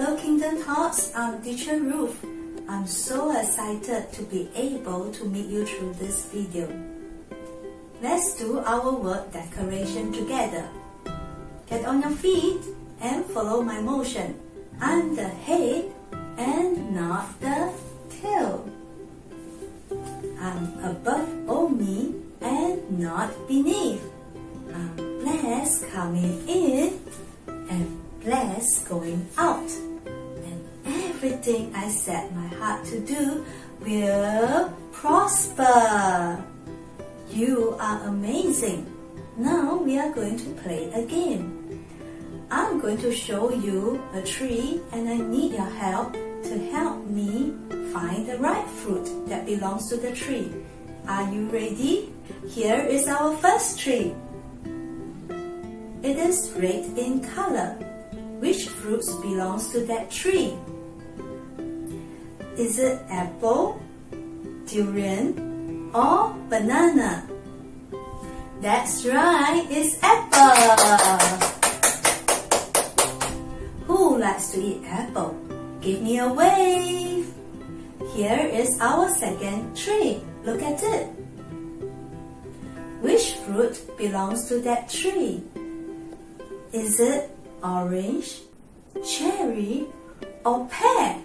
Thoughts on Teacher Ruth. I'm so excited to be able to meet you through this video. Let's do our word decoration together. Get on your feet and follow my motion. I'm the head and not the tail. I'm above only and not beneath. I'm blessed coming in and blessed going out. Everything I set my heart to do will prosper. You are amazing. Now we are going to play a game. I'm going to show you a tree and I need your help to help me find the right fruit that belongs to the tree. Are you ready? Here is our first tree. It is red in color. Which fruits belongs to that tree? Is it apple, durian, or banana? That's right, it's apple. Who likes to eat apple? Give me a wave. Here is our second tree. Look at it. Which fruit belongs to that tree? Is it orange, cherry, or pear?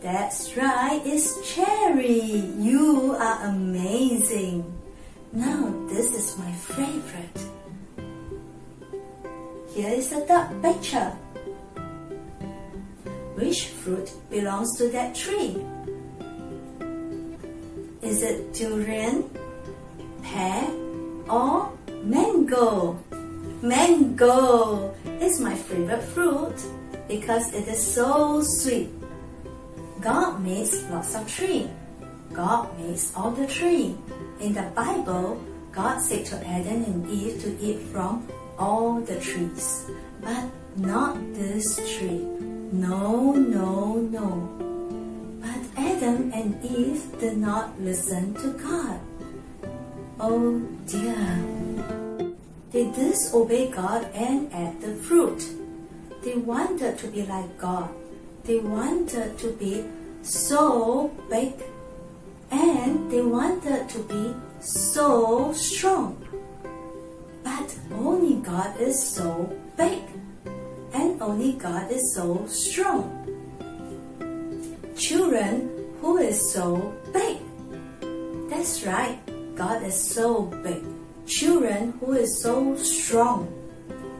That's right, it's cherry. You are amazing. Now, this is my favorite. Here is a duck picture. Which fruit belongs to that tree? Is it durian, pear, or mango? Mango is my favorite fruit because it is so sweet. God makes lots of trees. God makes all the tree. In the Bible, God said to Adam and Eve to eat from all the trees, but not this tree. No, no, no. But Adam and Eve did not listen to God. Oh dear. They disobeyed God and ate the fruit. They wanted to be like God. They wanted to be so big and they wanted to be so strong. But only God is so big and only God is so strong. Children who is so big. That's right, God is so big. Children who is so strong.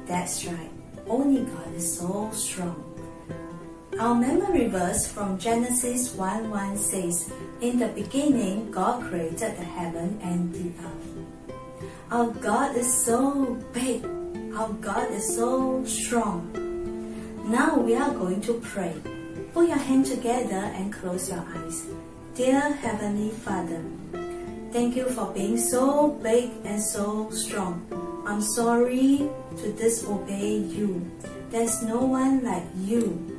That's right, only God is so strong. Our memory verse from Genesis 1 1 says, In the beginning, God created the heaven and the earth. Our God is so big. Our God is so strong. Now we are going to pray. Put your hand together and close your eyes. Dear Heavenly Father, thank you for being so big and so strong. I'm sorry to disobey you. There's no one like you.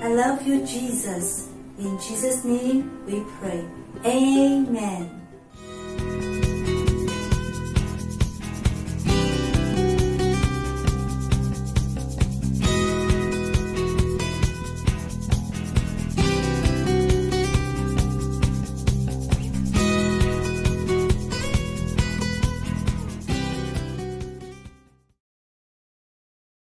I love you, Jesus. In Jesus' name we pray. Amen.